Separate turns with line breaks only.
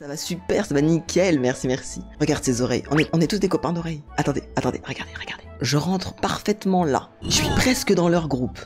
Ça va super, ça va nickel, merci, merci. Regarde ses oreilles, on est, on est tous des copains d'oreilles. Attendez, attendez, regardez, regardez. Je rentre parfaitement là. Je suis presque dans leur groupe.